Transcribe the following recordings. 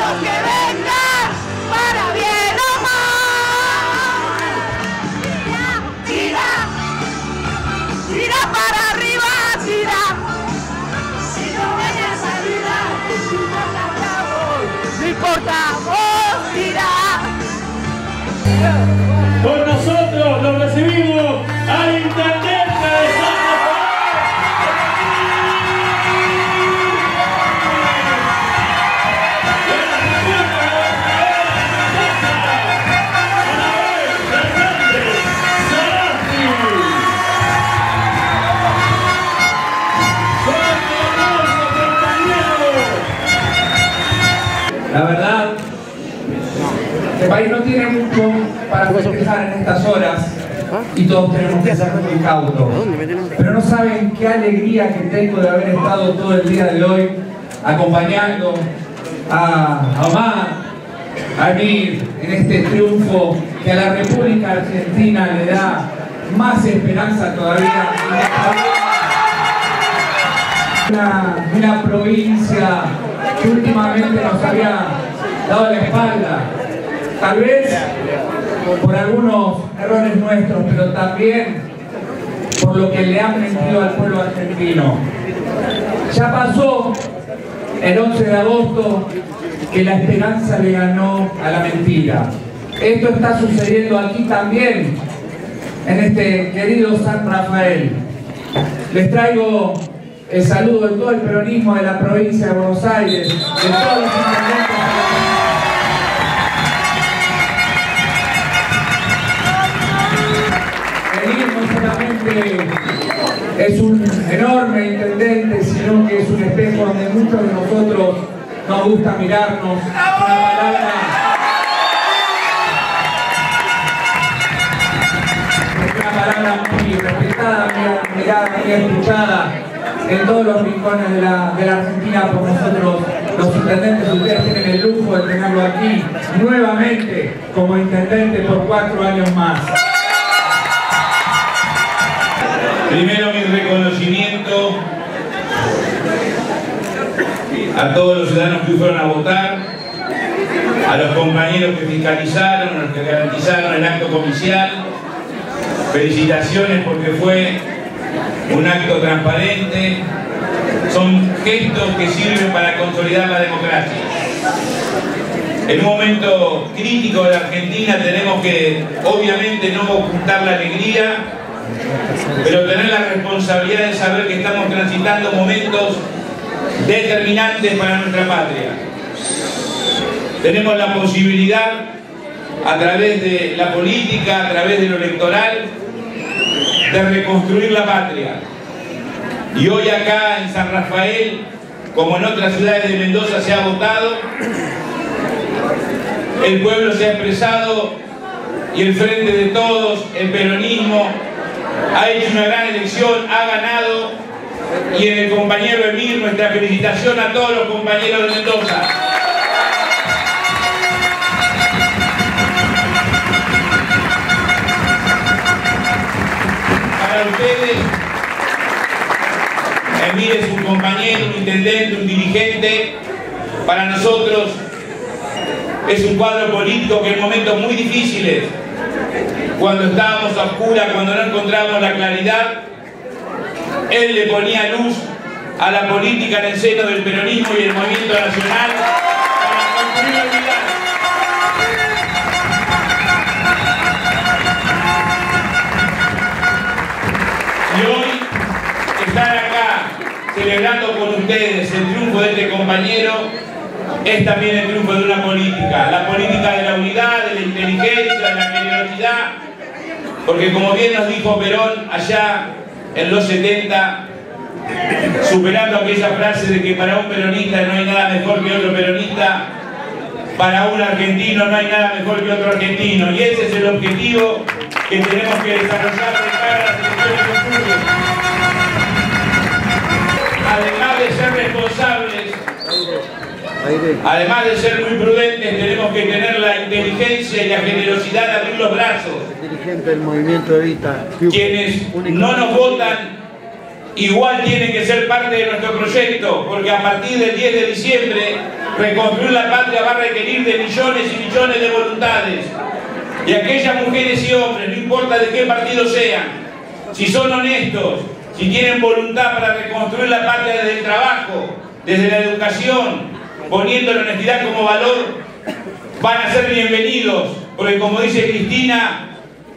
lo que venga, en estas horas y todos tenemos que ser muy cautos. Pero no saben qué alegría que tengo de haber estado todo el día de hoy acompañando a Omar, a Emir en este triunfo que a la República Argentina le da más esperanza todavía. Una, una provincia que últimamente nos había dado la espalda, tal vez por algunos errores nuestros, pero también por lo que le han mentido al pueblo argentino. Ya pasó el 11 de agosto que la esperanza le ganó a la mentira. Esto está sucediendo aquí también, en este querido San Rafael. Les traigo el saludo de todo el peronismo de la provincia de Buenos Aires, de todos los es un enorme intendente, sino que es un espejo donde muchos de nosotros nos gusta mirarnos. Una palabra una palabra muy respetada, muy mirada, muy escuchada en todos los rincones de la, de la Argentina por nosotros, los intendentes. Ustedes tienen el lujo de tenerlo aquí nuevamente como intendente por cuatro años más. Primero mi reconocimiento a todos los ciudadanos que fueron a votar, a los compañeros que fiscalizaron, a los que garantizaron el acto comicial. Felicitaciones porque fue un acto transparente. Son gestos que sirven para consolidar la democracia. En un momento crítico de la Argentina tenemos que, obviamente, no ocultar la alegría, pero tener la responsabilidad de saber que estamos transitando momentos determinantes para nuestra patria. Tenemos la posibilidad, a través de la política, a través de lo electoral, de reconstruir la patria. Y hoy acá en San Rafael, como en otras ciudades de Mendoza se ha votado, el pueblo se ha expresado y el frente de todos, el peronismo, ha hecho una gran elección, ha ganado y en el compañero Emir nuestra felicitación a todos los compañeros de Mendoza. Para ustedes, Emir es un compañero, un intendente, un dirigente. Para nosotros es un cuadro político que en momentos muy difíciles cuando estábamos a oscuras, cuando no encontrábamos la claridad, él le ponía luz a la política en el seno del peronismo y el movimiento nacional para construir unidad. Y hoy estar acá celebrando con ustedes el triunfo de este compañero es también el triunfo de una política, la política de la unidad, de la inteligencia, de la generosidad, porque como bien nos dijo Perón allá en los 70, superando aquella frase de que para un peronista no hay nada mejor que otro peronista, para un argentino no hay nada mejor que otro argentino. Y ese es el objetivo que tenemos que desarrollar de cara a las elecciones además de ser muy prudentes, tenemos que tener la inteligencia y la generosidad de abrir los brazos dirigente del movimiento Evita. quienes no nos votan igual tienen que ser parte de nuestro proyecto, porque a partir del 10 de diciembre Reconstruir la patria va a requerir de millones y millones de voluntades. Y aquellas mujeres y hombres, no importa de qué partido sean, si son honestos, si tienen voluntad para reconstruir la patria desde el trabajo, desde la educación, poniendo la honestidad como valor, van a ser bienvenidos, porque como dice Cristina,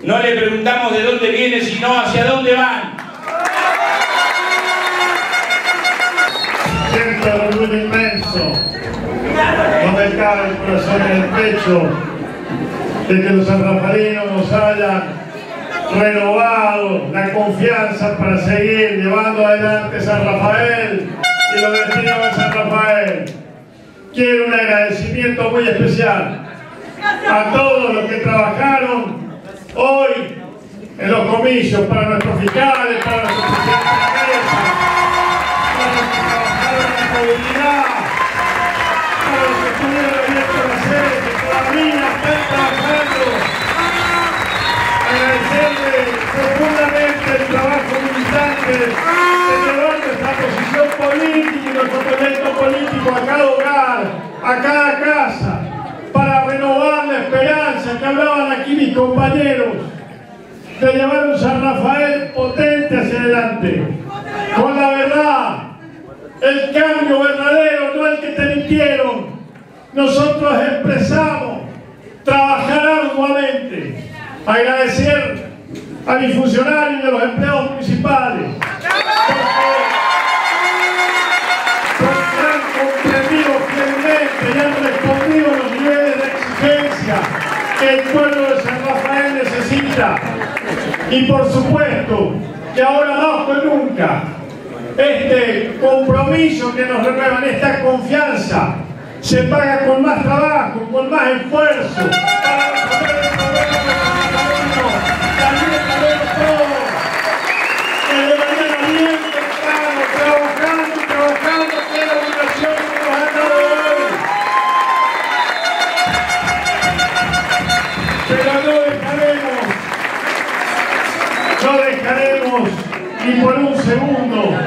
no le preguntamos de dónde viene, sino hacia dónde van. Siento orgullo inmenso, no me cabe el corazón en el pecho, de que los sanrafalinos nos hayan renovado la confianza para seguir llevando adelante San Rafael y los destinos de San Rafael. Quiero un agradecimiento muy especial a todos los que trabajaron hoy en los comicios, para nuestros fiscales, para nuestros presidentes a cada casa, para renovar la esperanza que hablaban aquí mis compañeros, de llevar un San Rafael potente hacia adelante, con la verdad, el cambio verdadero, no el que te mintieron. Nosotros expresamos trabajar arduamente, agradecer a mis funcionarios y a los empleados municipales, Y por supuesto que ahora más que nunca, este compromiso que nos renuevan, esta confianza, se paga con más trabajo, con más esfuerzo, segundo,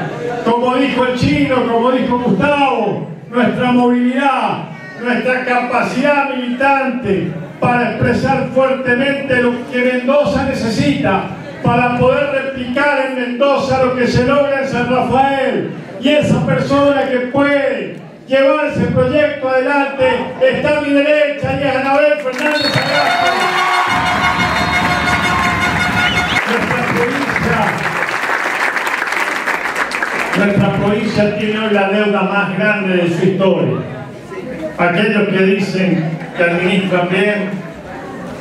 como dijo el chino, como dijo Gustavo, nuestra movilidad, nuestra capacidad militante para expresar fuertemente lo que Mendoza necesita para poder replicar en Mendoza lo que se logra en San Rafael. Y esa persona que puede llevar ese proyecto adelante está a mi derecha y es Anabel Fernández. Nuestra provincia tiene hoy la deuda más grande de su historia. Aquellos que dicen que administran bien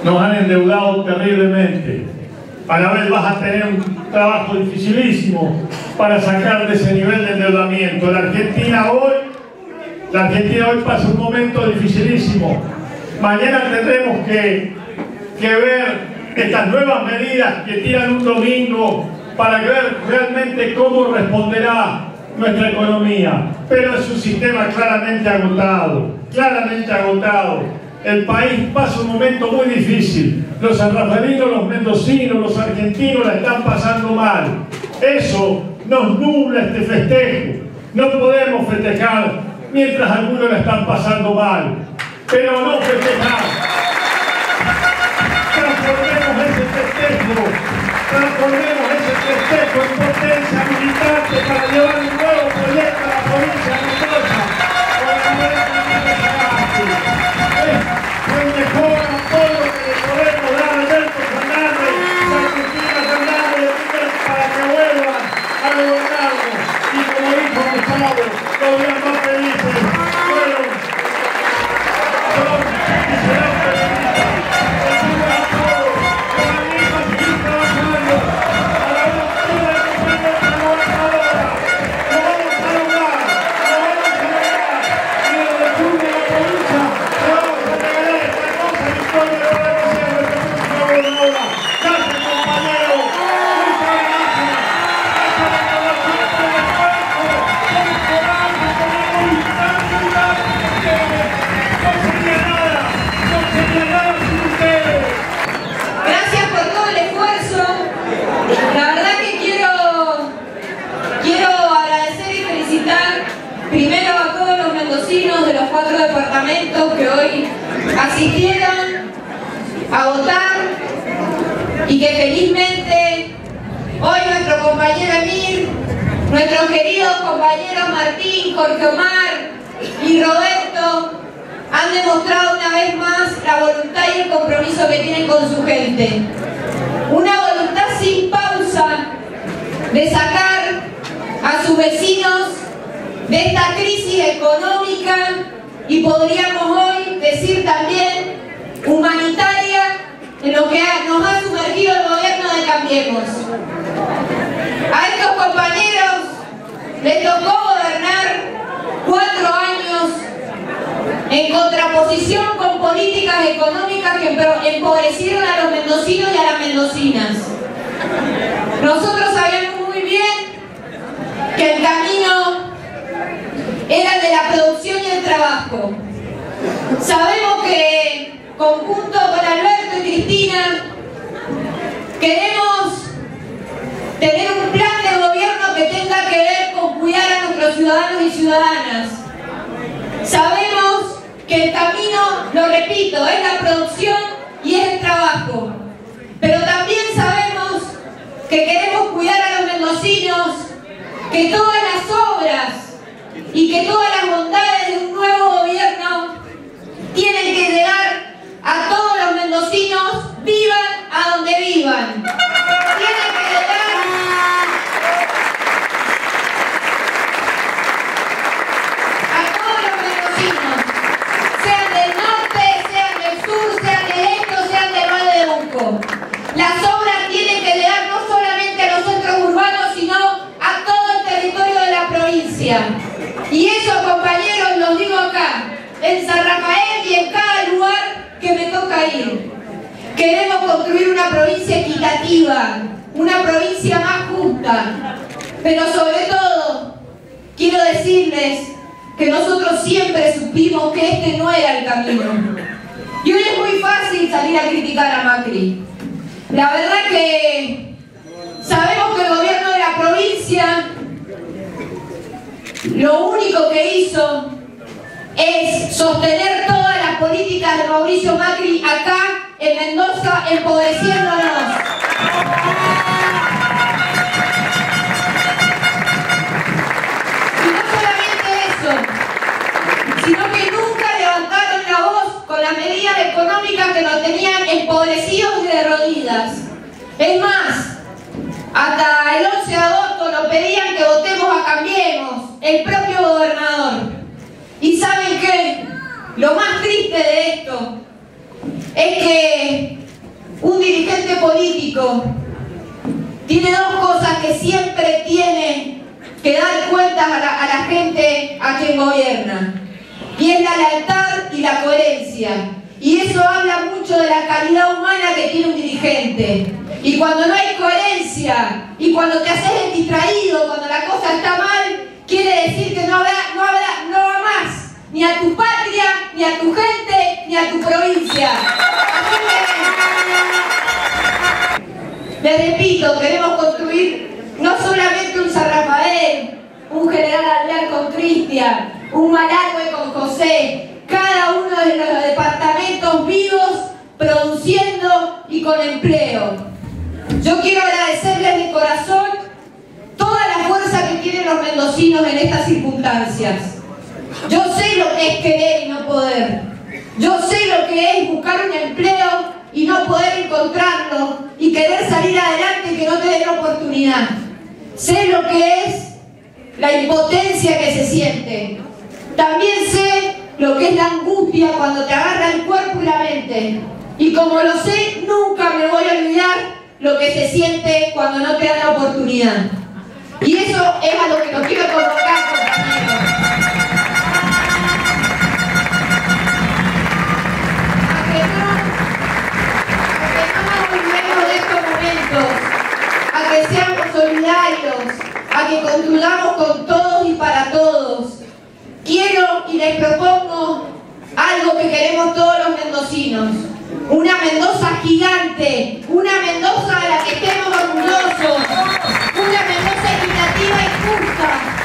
nos han endeudado terriblemente. Anabel, vas a tener un trabajo dificilísimo para sacar de ese nivel de endeudamiento. La Argentina hoy, la Argentina hoy pasa un momento dificilísimo. Mañana tendremos que, que ver estas nuevas medidas que tiran un domingo para ver realmente cómo responderá nuestra economía. Pero es un sistema claramente agotado, claramente agotado. El país pasa un momento muy difícil. Los sanrafalinos, los mendocinos, los argentinos la están pasando mal. Eso nos nubla este festejo. No podemos festejar mientras algunos la están pasando mal. Pero no festejar. Transformemos ese festejo transformemos ese festejo en potencia militante para llevar un que hoy asistieron a votar y que felizmente hoy nuestro compañero Emir, nuestros queridos compañeros Martín, Jorge Omar y Roberto han demostrado una vez más la voluntad y el compromiso que tienen con su gente. Una voluntad sin pausa de sacar a sus vecinos de esta crisis económica y podríamos hoy decir también humanitaria en lo que nos ha sumergido el gobierno de Cambiemos. A estos compañeros les tocó gobernar cuatro años en contraposición con políticas económicas que empobrecieron a los mendocinos y a las mendocinas. Nosotros sabemos muy bien que el camino era de la producción y el trabajo. Sabemos que conjunto con Alberto y Cristina queremos tener un plan de gobierno que tenga que ver con cuidar a nuestros ciudadanos y ciudadanas. Sabemos que el camino, lo repito, es la producción y es el trabajo. Pero también sabemos que queremos cuidar a los mendocinos, que todas las obras y que todas las bondades de un nuevo gobierno tienen que llegar a todos los mendocinos, vivan a donde vivan. Tienen que llegar a todos los mendocinos, sean del norte, sean del sur, sean del este sean del Valle de Unco. Las obras tienen que llegar no solamente a los centros urbanos, sino a todo el territorio de la provincia. Y eso, compañeros, los digo acá, en San Rafael y en cada lugar que me toca ir. Queremos construir una provincia equitativa, una provincia más justa, pero sobre todo quiero decirles que nosotros siempre supimos que este no era el camino. Y hoy es muy fácil salir a criticar a Macri. La verdad que sabemos que el gobierno de la provincia lo único que hizo es sostener todas las políticas de Mauricio Macri acá en Mendoza, empobreciéndonos. Y no solamente eso, sino que nunca levantaron la voz con las medidas económicas que nos tenían empobrecidos y de. Es más, hasta el 11 de agosto nos pedían que votemos a Cambiemos, el propio gobernador. ¿Y saben qué? Lo más triste de esto es que un dirigente político tiene dos cosas que siempre tiene que dar cuentas a la, a la gente a quien gobierna. Y es la lealtad y la coherencia. Y eso habla mucho de la calidad humana que tiene un dirigente. Y cuando no hay coherencia, y cuando te haces el distraído, cuando la cosa está mal, quiere decir que no, habrá, no, habrá, no amas ni a tu patria, ni a tu gente, ni a tu provincia. Les repito, queremos construir no solamente un San Rafael, un General Alvear con Cristian, un Malagüe con José, cada uno de los departamentos vivos, produciendo y con empleo. Yo quiero agradecerles de corazón toda la fuerza que tienen los mendocinos en estas circunstancias. Yo sé lo que es querer y no poder. Yo sé lo que es buscar un empleo y no poder encontrarlo y querer salir adelante y que no te den oportunidad. Sé lo que es la impotencia que se siente. También sé lo que es la angustia cuando te agarra el cuerpo y la mente. Y como lo sé, nunca me voy a olvidar lo que se siente cuando no te dan la oportunidad. Y eso es a lo que nos quiero convocar, compañeros. A que no, a que estos momentos, a que seamos solidarios, a que construyamos con todos y para todos. Quiero y les propongo algo que queremos todos los mendocinos. Una Mendoza gigante, una Mendoza de la que estemos orgullosos, una Mendoza equitativa